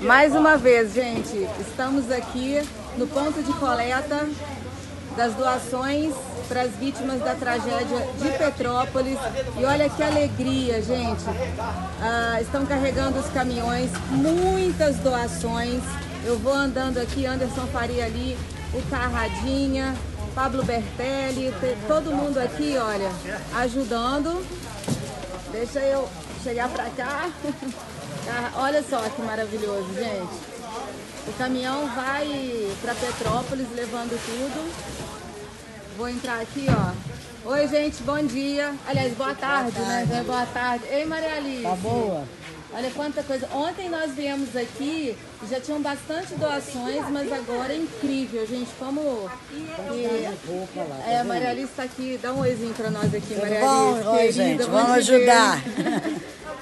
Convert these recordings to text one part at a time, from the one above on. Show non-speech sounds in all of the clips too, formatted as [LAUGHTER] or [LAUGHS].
Mais uma vez, gente, estamos aqui no ponto de coleta das doações para as vítimas da tragédia de Petrópolis. E olha que alegria, gente. Ah, estão carregando os caminhões, muitas doações. Eu vou andando aqui, Anderson Faria ali, o Carradinha, Pablo Bertelli, todo mundo aqui, olha, ajudando. Deixa eu chegar para cá. [LAUGHS] Olha só que maravilhoso, gente. O caminhão vai para Petrópolis levando tudo. Vou entrar aqui, ó. Oi, gente, bom dia. Aliás, boa tarde, boa tarde. né? Boa tarde. Ei, Maria Alice. Tá boa? Olha quanta coisa. Ontem nós viemos aqui, já tinham bastante doações, mas agora é incrível, gente. Como. E... Tá é, a Maria Alice está aqui. Dá um oizinho para nós aqui, Maria bom? Alice. Oi, gente. Vamos ajudar.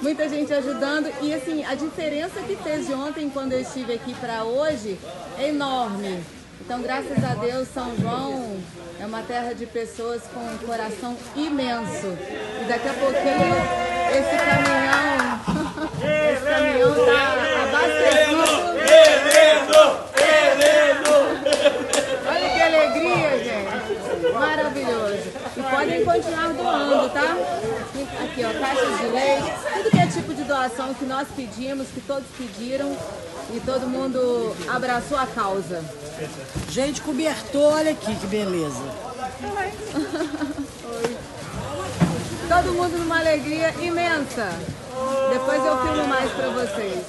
Muita gente ajudando. E assim, a diferença que fez de ontem quando eu estive aqui para hoje é enorme. Então, graças a Deus, São João é uma terra de pessoas com um coração imenso. E daqui a pouquinho, esse caminhão, esse caminhão está abastecido. Olha que alegria, gente. Maravilhoso. E podem continuar doando, tá? Aqui, ó, caixas de leite, tudo que é tipo de doação que nós pedimos, que todos pediram e todo mundo abraçou a causa. Gente, cobertor, olha aqui que beleza. [LAUGHS] Todo mundo numa alegria imensa. Depois eu filmo mais pra vocês.